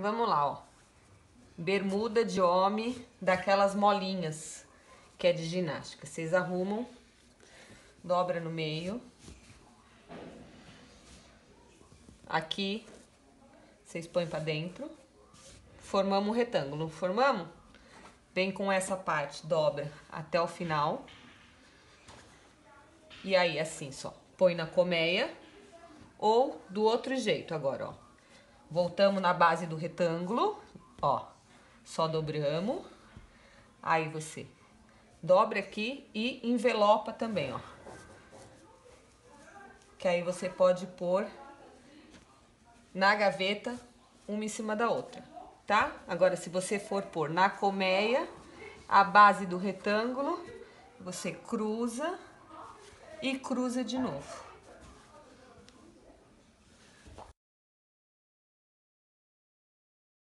Vamos lá, ó. Bermuda de homem daquelas molinhas, que é de ginástica. Vocês arrumam, dobra no meio. Aqui, vocês põem pra dentro. Formamos um retângulo. Formamos? Vem com essa parte, dobra até o final. E aí, assim só. Põe na colmeia. Ou do outro jeito agora, ó. Voltamos na base do retângulo, ó. Só dobramos. Aí você dobra aqui e envelopa também, ó. Que aí você pode pôr na gaveta uma em cima da outra, tá? Agora, se você for pôr na colmeia, a base do retângulo, você cruza e cruza de novo.